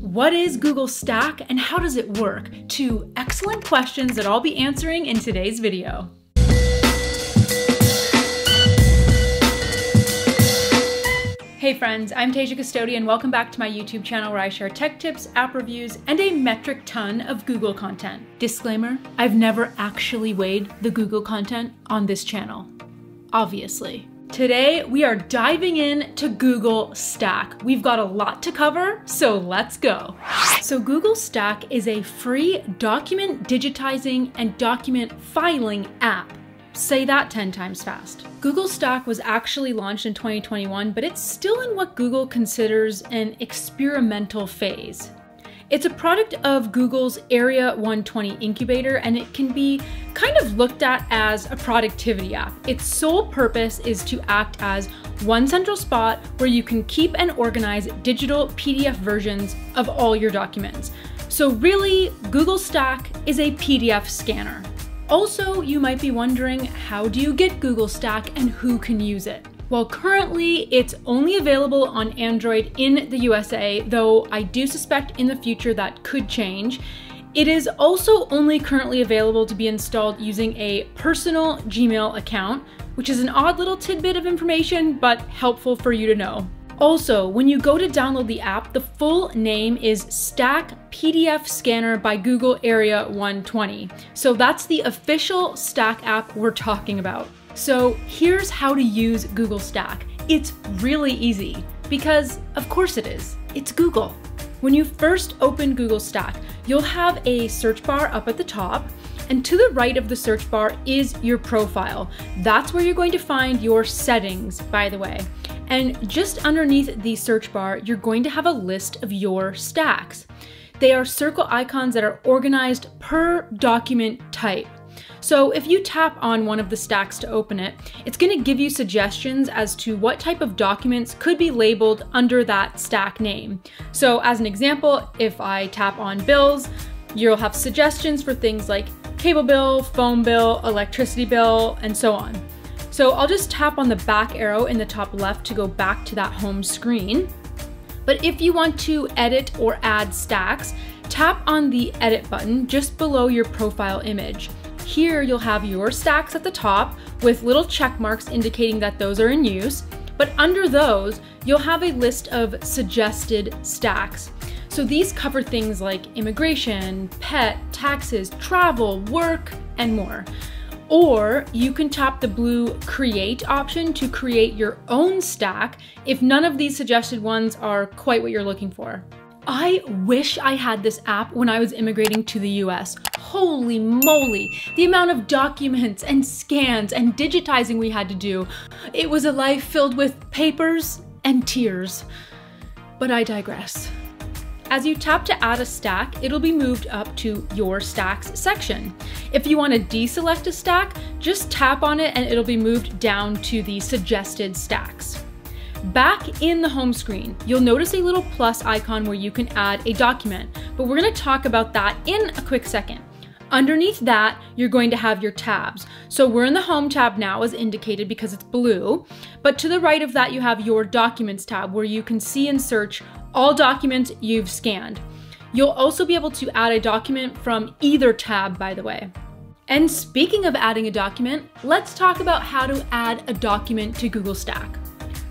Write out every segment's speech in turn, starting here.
What is Google Stack and how does it work? Two excellent questions that I'll be answering in today's video. Hey friends, I'm Tasia Custode. And welcome back to my YouTube channel where I share tech tips, app reviews, and a metric ton of Google content. Disclaimer, I've never actually weighed the Google content on this channel. Obviously. Today, we are diving in to Google Stack. We've got a lot to cover, so let's go. So Google Stack is a free document digitizing and document filing app Say that 10 times fast. Google Stack was actually launched in 2021, but it's still in what Google considers an experimental phase. It's a product of Google's Area 120 incubator, and it can be kind of looked at as a productivity app. Its sole purpose is to act as one central spot where you can keep and organize digital PDF versions of all your documents. So, really, Google Stack is a PDF scanner. Also, you might be wondering how do you get Google Stack and who can use it? Well, currently it's only available on Android in the USA, though I do suspect in the future that could change. It is also only currently available to be installed using a personal Gmail account, which is an odd little tidbit of information, but helpful for you to know. Also, when you go to download the app, the full name is Stack PDF Scanner by Google Area 120. So that's the official Stack app we're talking about. So here's how to use Google Stack. It's really easy because, of course, it is. It's Google. When you first open Google Stack, you'll have a search bar up at the top. And to the right of the search bar is your profile. That's where you're going to find your settings, by the way. And just underneath the search bar, you're going to have a list of your stacks. They are circle icons that are organized per document type. So if you tap on one of the stacks to open it, it's going to give you suggestions as to what type of documents could be labeled under that stack name. So as an example, if I tap on bills, you'll have suggestions for things like cable bill, phone bill, electricity bill, and so on. So I'll just tap on the back arrow in the top left to go back to that home screen. But if you want to edit or add stacks, tap on the edit button just below your profile image. Here you'll have your stacks at the top with little check marks indicating that those are in use. But under those, you'll have a list of suggested stacks. So these cover things like immigration, pet, taxes, travel, work, and more. Or you can tap the blue create option to create your own stack if none of these suggested ones are quite what you're looking for. I wish I had this app when I was immigrating to the US. Holy moly, the amount of documents and scans and digitizing we had to do. It was a life filled with papers and tears. But I digress. As you tap to add a stack, it'll be moved up to your stacks section. If you want to deselect a stack, just tap on it and it'll be moved down to the suggested stacks. Back in the home screen, you'll notice a little plus icon where you can add a document, but we're going to talk about that in a quick second. Underneath that, you're going to have your tabs. So we're in the Home tab now as indicated because it's blue, but to the right of that you have your Documents tab where you can see and search all documents you've scanned. You'll also be able to add a document from either tab, by the way. And speaking of adding a document, let's talk about how to add a document to Google Stack.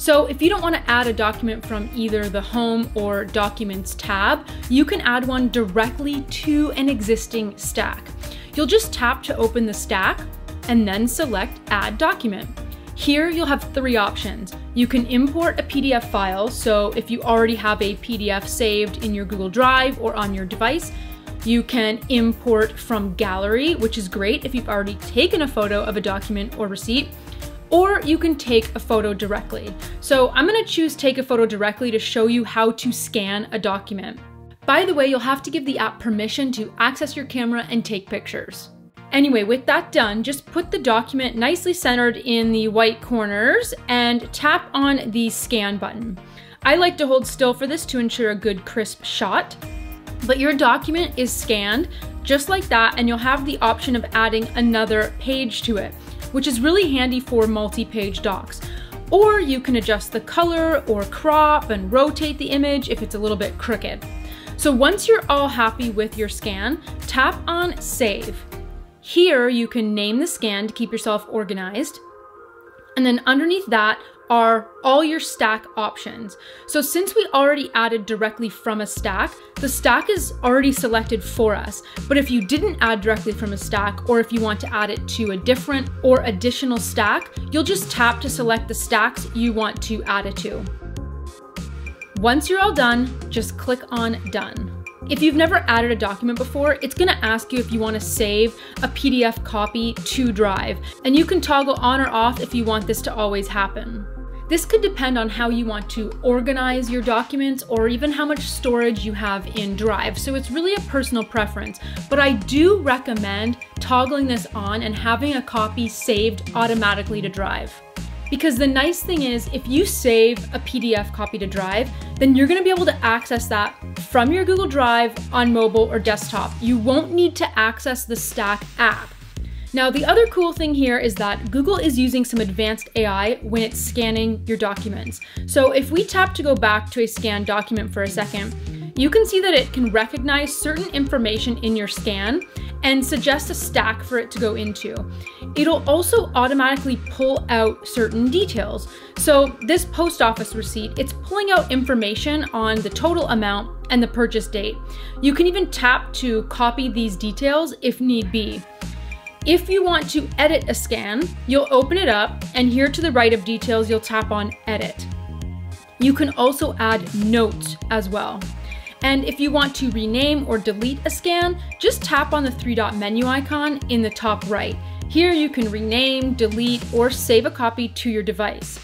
So if you don't want to add a document from either the Home or Documents tab, you can add one directly to an existing stack. You'll just tap to open the stack and then select Add Document. Here you'll have three options. You can import a PDF file, so if you already have a PDF saved in your Google Drive or on your device, you can import from gallery, which is great if you've already taken a photo of a document or receipt, or you can take a photo directly. So I'm gonna choose take a photo directly to show you how to scan a document. By the way, you'll have to give the app permission to access your camera and take pictures. Anyway, with that done, just put the document nicely centered in the white corners and tap on the scan button. I like to hold still for this to ensure a good crisp shot. But your document is scanned just like that and you'll have the option of adding another page to it, which is really handy for multi-page docs. Or you can adjust the color or crop and rotate the image if it's a little bit crooked. So once you're all happy with your scan, tap on Save. Here you can name the scan to keep yourself organized. And then underneath that are all your stack options. So since we already added directly from a stack, the stack is already selected for us. But if you didn't add directly from a stack, or if you want to add it to a different or additional stack, you'll just tap to select the stacks you want to add it to. Once you're all done, just click on done. If you've never added a document before, it's gonna ask you if you wanna save a PDF copy to Drive, and you can toggle on or off if you want this to always happen. This could depend on how you want to organize your documents or even how much storage you have in Drive, so it's really a personal preference. But I do recommend toggling this on and having a copy saved automatically to Drive. Because the nice thing is, if you save a PDF copy to Drive, then you're gonna be able to access that from your Google Drive on mobile or desktop. You won't need to access the Stack app. Now, the other cool thing here is that Google is using some advanced AI when it's scanning your documents. So if we tap to go back to a scanned document for a second, you can see that it can recognize certain information in your scan and suggest a stack for it to go into. It'll also automatically pull out certain details. So this post office receipt, it's pulling out information on the total amount and the purchase date. You can even tap to copy these details if need be. If you want to edit a scan, you'll open it up and here to the right of details, you'll tap on edit. You can also add notes as well. And if you want to rename or delete a scan, just tap on the three dot menu icon in the top right. Here you can rename, delete, or save a copy to your device.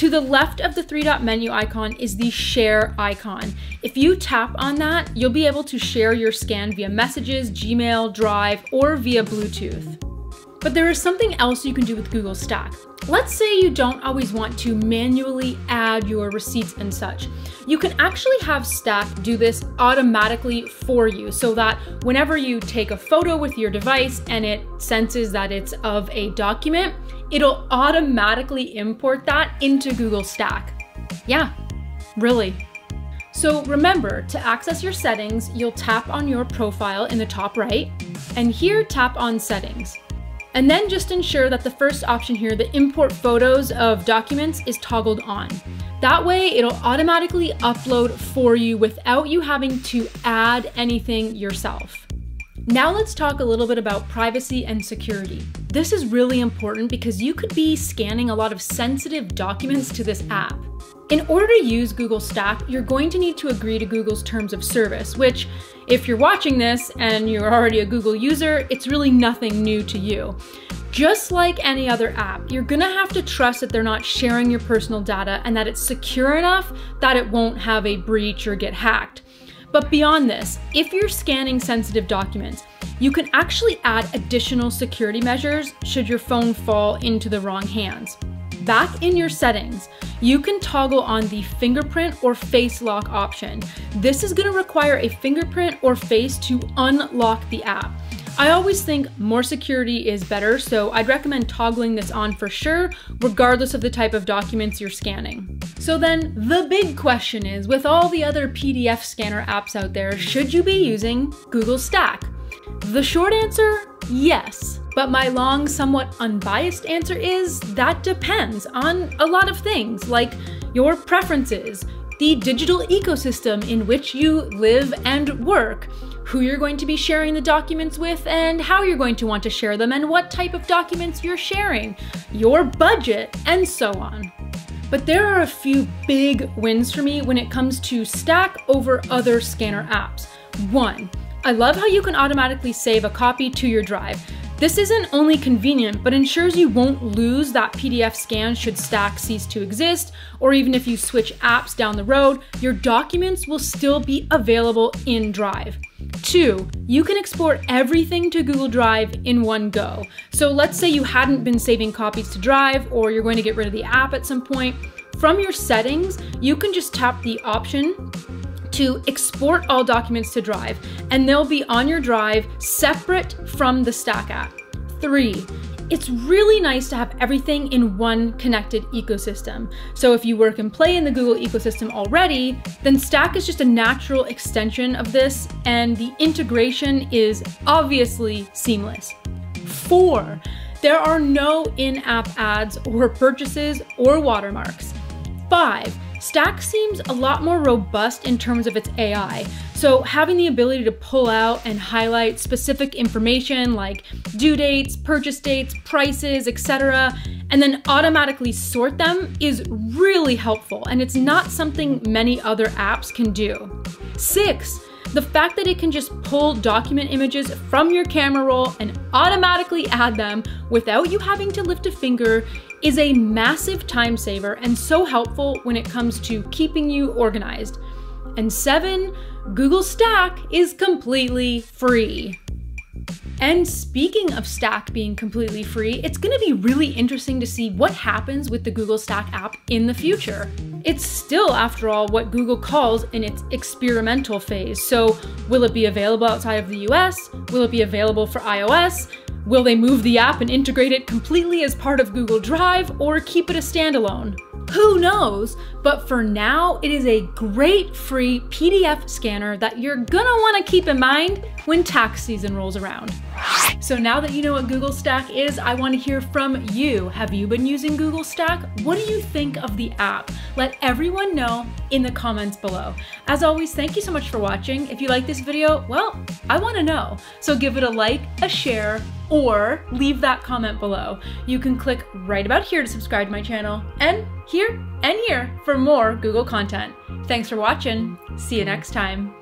To the left of the three dot menu icon is the share icon. If you tap on that, you'll be able to share your scan via messages, Gmail, Drive, or via Bluetooth. But there is something else you can do with Google Stack. Let's say you don't always want to manually add your receipts and such. You can actually have Stack do this automatically for you so that whenever you take a photo with your device and it senses that it's of a document, it'll automatically import that into Google Stack. Yeah, really. So remember, to access your settings, you'll tap on your profile in the top right, and here tap on settings. And then just ensure that the first option here, the import photos of documents is toggled on. That way it'll automatically upload for you without you having to add anything yourself. Now let's talk a little bit about privacy and security. This is really important because you could be scanning a lot of sensitive documents to this app. In order to use Google Stack, you're going to need to agree to Google's terms of service, which if you're watching this and you're already a Google user, it's really nothing new to you. Just like any other app, you're gonna have to trust that they're not sharing your personal data and that it's secure enough that it won't have a breach or get hacked. But beyond this, if you're scanning sensitive documents, you can actually add additional security measures should your phone fall into the wrong hands. Back in your settings, you can toggle on the fingerprint or face lock option. This is gonna require a fingerprint or face to unlock the app. I always think more security is better, so I'd recommend toggling this on for sure, regardless of the type of documents you're scanning. So then, the big question is, with all the other PDF scanner apps out there, should you be using Google Stack? The short answer, yes. But my long, somewhat unbiased answer is that depends on a lot of things, like your preferences, the digital ecosystem in which you live and work, who you're going to be sharing the documents with, and how you're going to want to share them, and what type of documents you're sharing, your budget, and so on. But there are a few big wins for me when it comes to Stack over other scanner apps. One, I love how you can automatically save a copy to your drive. This isn't only convenient, but ensures you won't lose that PDF scan should Stack cease to exist, or even if you switch apps down the road, your documents will still be available in Drive. Two, you can export everything to Google Drive in one go. So let's say you hadn't been saving copies to Drive, or you're going to get rid of the app at some point. From your settings, you can just tap the option to export all documents to Drive, and they'll be on your drive separate from the Stack app. Three, it's really nice to have everything in one connected ecosystem. So if you work and play in the Google ecosystem already, then Stack is just a natural extension of this, and the integration is obviously seamless. Four, there are no in-app ads or purchases or watermarks. Five, Stack seems a lot more robust in terms of its AI. So having the ability to pull out and highlight specific information like due dates, purchase dates, prices, etc., and then automatically sort them is really helpful and it's not something many other apps can do. Six, the fact that it can just pull document images from your camera roll and automatically add them without you having to lift a finger is a massive time saver and so helpful when it comes to keeping you organized. And seven, Google Stack is completely free. And speaking of Stack being completely free, it's gonna be really interesting to see what happens with the Google Stack app in the future. It's still, after all, what Google calls in its experimental phase. So, will it be available outside of the US? Will it be available for iOS? Will they move the app and integrate it completely as part of Google Drive or keep it a standalone? Who knows? But for now, it is a great free PDF scanner that you're gonna wanna keep in mind when tax season rolls around. So now that you know what Google Stack is, I wanna hear from you. Have you been using Google Stack? What do you think of the app? Let everyone know in the comments below. As always, thank you so much for watching. If you like this video, well, I wanna know. So give it a like, a share, or leave that comment below. You can click right about here to subscribe to my channel, and here and here for more Google content. Thanks for watching. See you next time.